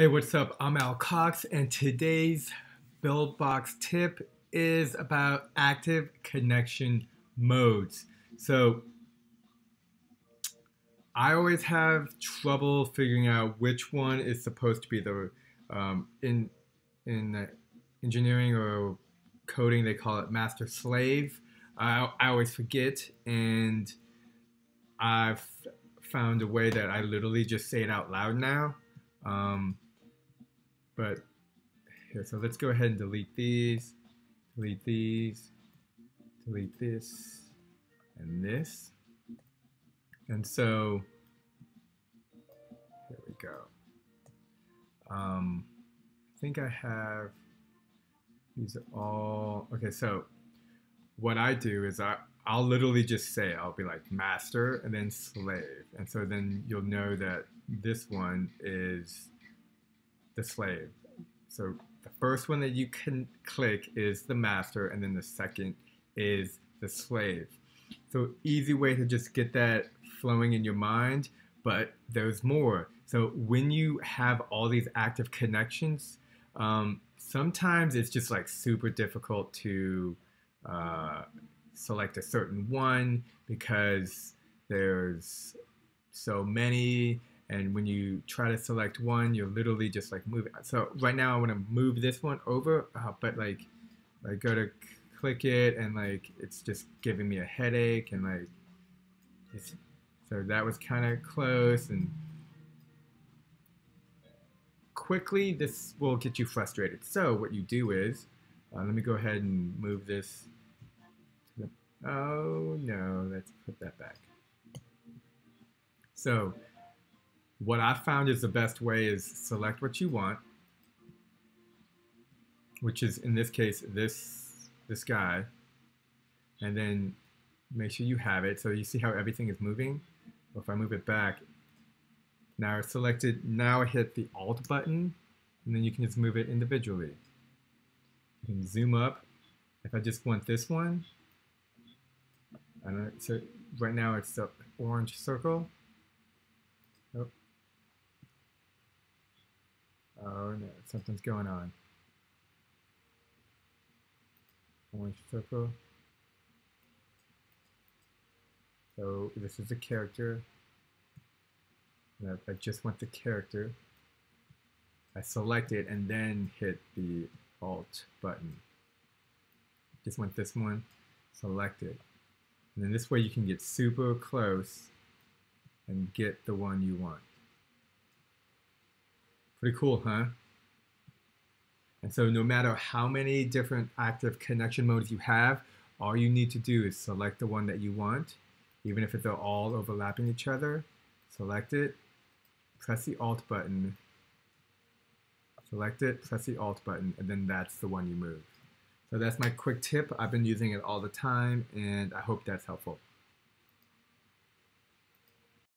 Hey, what's up? I'm Al Cox, and today's BuildBox tip is about active connection modes. So, I always have trouble figuring out which one is supposed to be the um, in in engineering or coding they call it master slave. I, I always forget, and I've found a way that I literally just say it out loud now. Um, but here, so let's go ahead and delete these, delete these, delete this, and this. And so, here we go. Um, I think I have, these are all, okay, so what I do is I, I'll literally just say, I'll be like master and then slave. And so then you'll know that this one is the slave. So the first one that you can click is the master, and then the second is the slave. So easy way to just get that flowing in your mind, but there's more. So when you have all these active connections, um, sometimes it's just like super difficult to uh, select a certain one because there's so many and when you try to select one you're literally just like moving so right now I want to move this one over uh, but like I go to click it and like it's just giving me a headache and like so that was kind of close and quickly this will get you frustrated. So what you do is uh, let me go ahead and move this. The, oh no let's put that back. So what I found is the best way is select what you want, which is in this case this this guy, and then make sure you have it. So you see how everything is moving. If I move it back, now it's selected. Now I hit the Alt button, and then you can just move it individually. You can zoom up. If I just want this one, I don't so right now it's the orange circle. Oh, Oh no, something's going on. Orange circle. So this is a character. Now if I just want the character, I select it and then hit the Alt button. Just want this one, select it. And then this way you can get super close and get the one you want. Pretty cool, huh? And so no matter how many different active connection modes you have, all you need to do is select the one that you want, even if they're all overlapping each other. Select it, press the Alt button, select it, press the Alt button, and then that's the one you move. So that's my quick tip. I've been using it all the time, and I hope that's helpful.